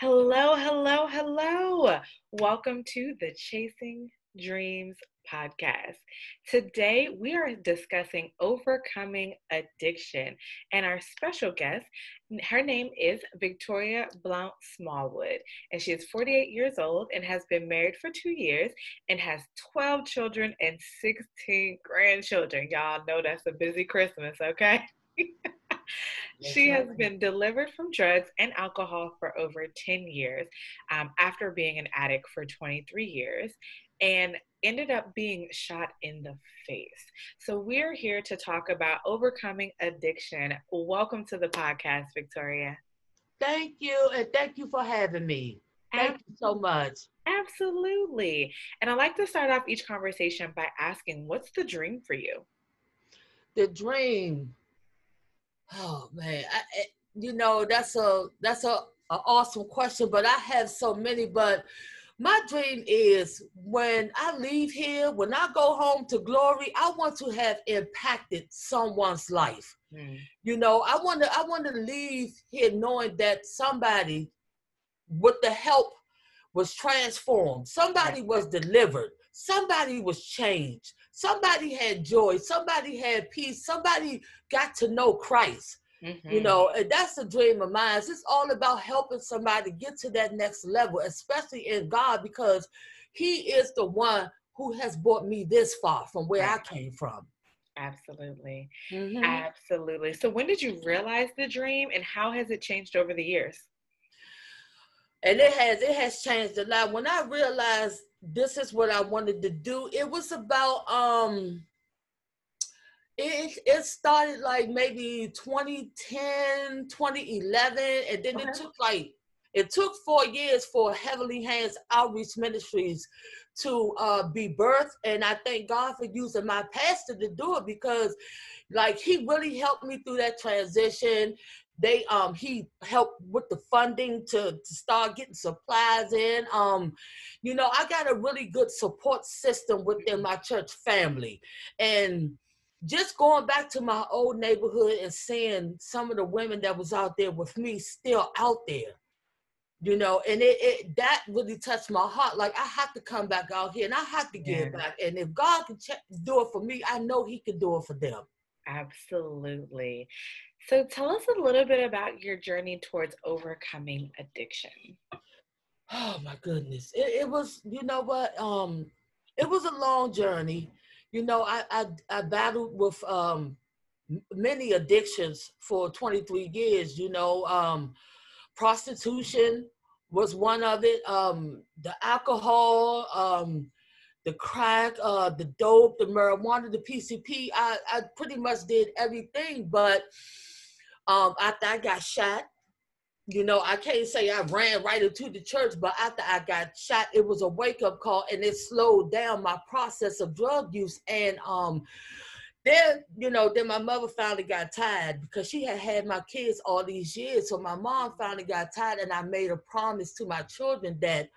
Hello, hello, hello. Welcome to the Chasing Dreams podcast. Today, we are discussing overcoming addiction, and our special guest, her name is Victoria Blount Smallwood, and she is 48 years old and has been married for two years and has 12 children and 16 grandchildren. Y'all know that's a busy Christmas, okay? she has been delivered from drugs and alcohol for over 10 years um, after being an addict for 23 years and ended up being shot in the face. So, we're here to talk about overcoming addiction. Welcome to the podcast, Victoria. Thank you, and thank you for having me. Thank you so much. Absolutely. And I like to start off each conversation by asking, what's the dream for you? The dream Oh man, I, you know that's a that's a, a awesome question, but I have so many. But my dream is when I leave here, when I go home to glory, I want to have impacted someone's life. Mm. You know, I want to I want to leave here knowing that somebody, with the help, was transformed. Somebody was delivered. Somebody was changed. Somebody had joy. Somebody had peace. Somebody got to know Christ. Mm-hmm. You know, and that's the dream of mine. It's all about helping somebody get to that next level, especially in God, because He is the one who has brought me this far from where right. I came from. Absolutely. Mm-hmm. Absolutely. So, when did you realize the dream and how has it changed over the years? And it has, it has changed a lot. When I realized this is what I wanted to do, it was about, um, it, it started like maybe 2010 2011 and then it took like it took four years for heavenly hands outreach ministries to uh, be birthed. And i thank god for using my pastor to do it because like he really helped me through that transition they um he helped with the funding to, to start getting supplies in. Um you know i got a really good support system within my church family. And just going back to my old neighborhood and seeing some of the women that was out there with me still out there you know and it, it that really touched my heart. Like i have to come back out here and i have to give yeah. back. And if god can ch- do it for me i know he can do it for them. Absolutely so tell us a little bit about your journey towards overcoming addiction oh my goodness it, it was you know what um it was a long journey you know, I I, I battled with um, many addictions for 23 years. You know, um, prostitution was one of it. Um, the alcohol, um, the crack, uh, the dope, the marijuana, the PCP. I, I pretty much did everything. But um, after I got shot, you know, I can't say I ran right into the church, but after I got shot, it was a wake up call and it slowed down my process of drug use. And um, then, you know, then my mother finally got tired because she had had my kids all these years. So my mom finally got tired, and I made a promise to my children that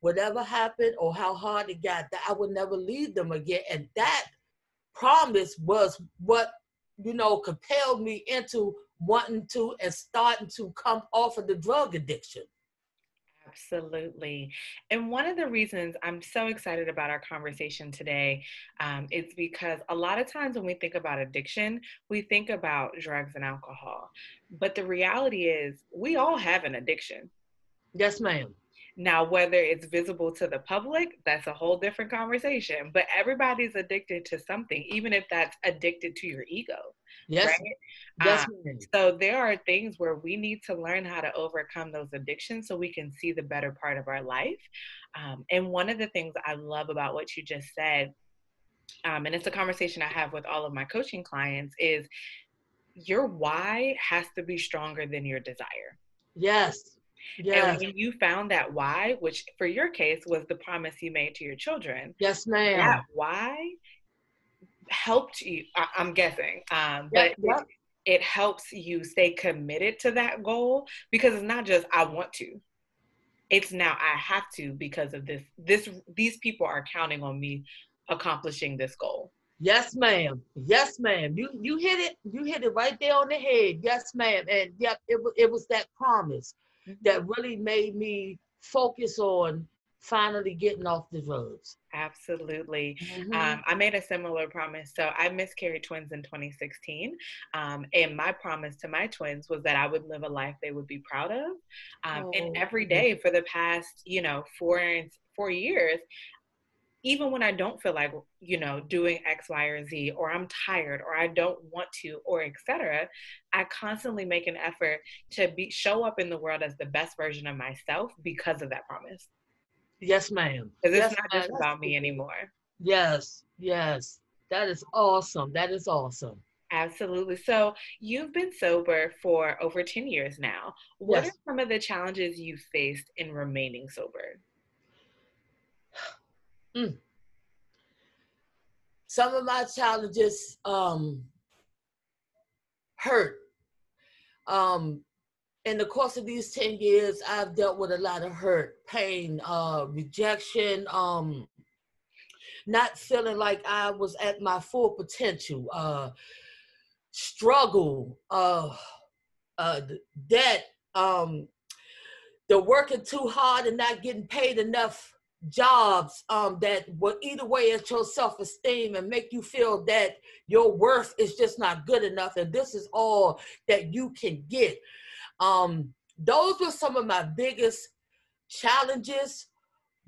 whatever happened or how hard it got, that I would never leave them again. And that promise was what, you know, compelled me into wanting to and starting to come off of the drug addiction. Absolutely. And one of the reasons I'm so excited about our conversation today um, is because a lot of times when we think about addiction, we think about drugs and alcohol. But the reality is, we all have an addiction. Yes, ma'am. Now, whether it's visible to the public, that's a whole different conversation. But everybody's addicted to something, even if that's addicted to your ego. Yes. Right? Yes. Um, so there are things where we need to learn how to overcome those addictions so we can see the better part of our life. Um, and one of the things I love about what you just said, um, and it's a conversation I have with all of my coaching clients, is your why has to be stronger than your desire. Yes. Yes. And when you found that why, which for your case was the promise you made to your children. Yes, ma'am. That why helped you, I, am guessing. Um, but yep. It, it helps you stay committed to that goal because it's not just I want to. It's now I have to because of this. This these people are counting on me accomplishing this goal. Yes, ma'am. Yes, ma'am. You you hit it. You hit it right there on the head. Yes, ma'am. And yep, it was it was that promise. That really made me focus on finally getting off the drugs. Absolutely. Mm-hmm. Um, I made a similar promise. So I miscarried twins in 2016. Um, and my promise to my twins was that I would live a life they would be proud of. Um, oh. And every day for the past, you know, four, four years, even when I don't feel like, you know, doing X, Y, or Z, or I'm tired, or I don't want to, or etc., I constantly make an effort to be show up in the world as the best version of myself because of that promise. Yes, ma'am. Because it's yes, not just about me anymore. Yes, yes. That is awesome. That is awesome. Absolutely. So you've been sober for over 10 years now. What yes. are some of the challenges you faced in remaining sober? Mm. Some of my challenges um, hurt. Um, in the course of these 10 years, I've dealt with a lot of hurt, pain, uh, rejection, um, not feeling like I was at my full potential, uh, struggle, uh, uh, debt, um, the working too hard and not getting paid enough jobs um, that will eat away at your self-esteem and make you feel that your worth is just not good enough and this is all that you can get um, those were some of my biggest challenges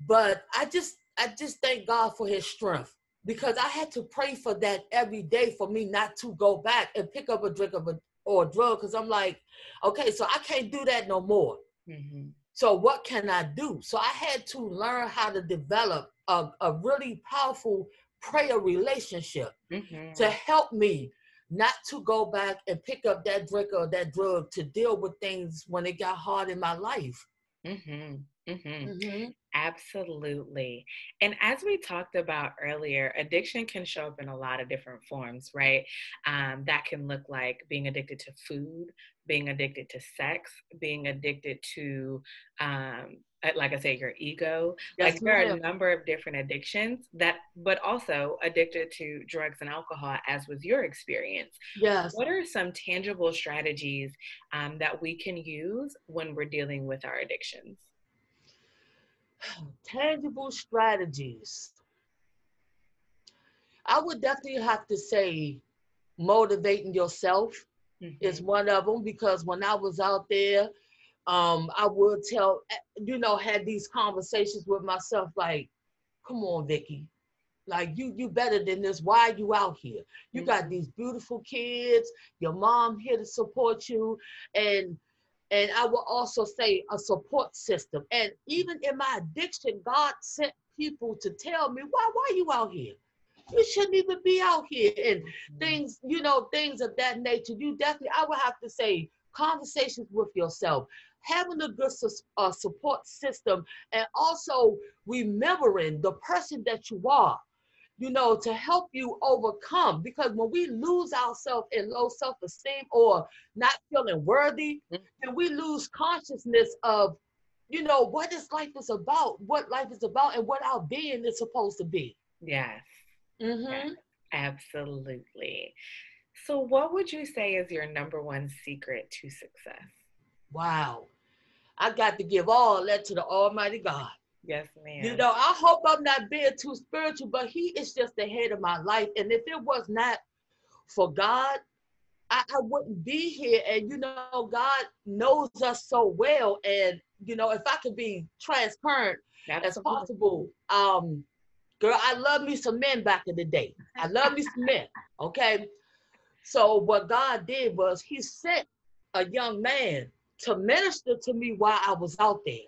but i just i just thank god for his strength because i had to pray for that every day for me not to go back and pick up a drink of a or a drug because i'm like okay so i can't do that no more mm-hmm. So what can I do? So I had to learn how to develop a, a really powerful prayer relationship mm-hmm. to help me not to go back and pick up that drink or that drug to deal with things when it got hard in my life. Mm-hmm. Mm-hmm. Mm-hmm. Absolutely. And as we talked about earlier, addiction can show up in a lot of different forms, right? Um, that can look like being addicted to food, being addicted to sex, being addicted to, um, like I say, your ego. Yes, like there are a number of different addictions that, but also addicted to drugs and alcohol, as was your experience. Yes. What are some tangible strategies um, that we can use when we're dealing with our addictions? Tangible strategies. I would definitely have to say motivating yourself mm-hmm. is one of them because when I was out there, um, I would tell, you know, had these conversations with myself like, come on, Vicky, like you you better than this. Why are you out here? You mm-hmm. got these beautiful kids, your mom here to support you, and and I will also say a support system. And even in my addiction, God sent people to tell me, why, why are you out here? you shouldn't even be out here and mm-hmm. things, you know, things of that nature. You definitely, I would have to say, conversations with yourself, having a good uh, support system, and also remembering the person that you are, you know, to help you overcome. Because when we lose ourselves in low self esteem or not feeling worthy, mm-hmm. then we lose consciousness of, you know, what this life is about, what life is about, and what our being is supposed to be. Yes. Mm-hmm. Absolutely. So, what would you say is your number one secret to success? Wow. I got to give all that to the Almighty God. Yes, ma'am. You know, I hope I'm not being too spiritual, but He is just the head of my life. And if it was not for God, I, I wouldn't be here. And, you know, God knows us so well. And, you know, if I could be transparent Absolutely. as possible, um, Girl, I love me some men back in the day. I love me some men. Okay. So what God did was he sent a young man to minister to me while I was out there.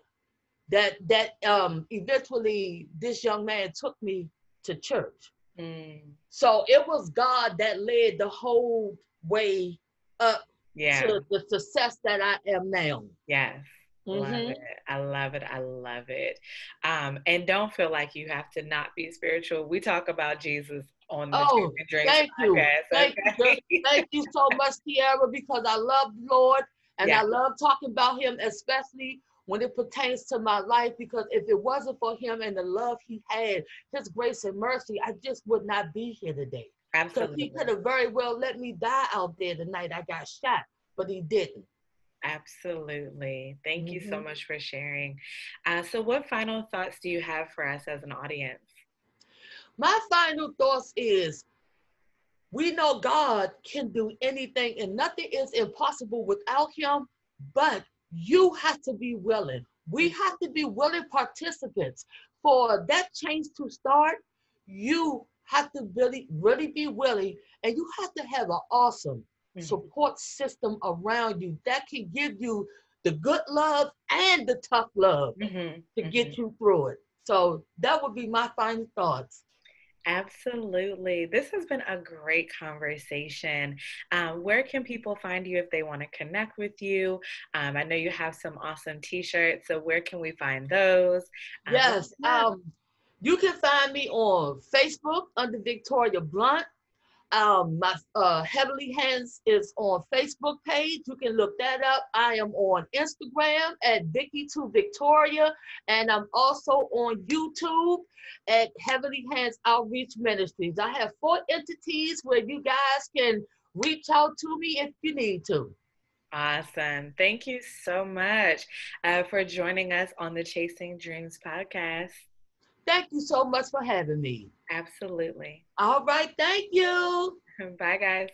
That that um eventually this young man took me to church. Mm. So it was God that led the whole way up yeah. to the success that I am now. Yes. Mm-hmm. Love it. I love it. I love it. Um, and don't feel like you have to not be spiritual. We talk about Jesus on the oh, thank you. Thank, okay? you. thank you so much, Tiara, because I love the Lord and yeah. I love talking about him, especially when it pertains to my life, because if it wasn't for him and the love he had, his grace and mercy, I just would not be here today. Absolutely. He could have very well let me die out there the night I got shot, but he didn't. Absolutely. Thank mm-hmm. you so mm-hmm. much for sharing. Uh, so, what final thoughts do you have for us as an audience? My final thoughts is we know God can do anything and nothing is impossible without Him, but you have to be willing. We have to be willing participants. For that change to start, you have to really, really be willing and you have to have an awesome mm-hmm. support system around you that can give you the good love and the tough love mm-hmm. to mm-hmm. get you through it. So that would be my final thoughts. Absolutely. This has been a great conversation. Um, where can people find you if they want to connect with you? Um, I know you have some awesome t shirts, so where can we find those? Um, yes. Um, you can find me on Facebook under Victoria Blount. Um, my uh, Heavenly Hands is on Facebook page. You can look that up. I am on Instagram at Vicky2 Victoria, and I'm also on YouTube at Heavenly Hands Outreach Ministries. I have four entities where you guys can reach out to me if you need to. Awesome. Thank you so much uh, for joining us on the Chasing Dreams podcast. Thank you so much for having me. Absolutely. All right. Thank you. Bye, guys.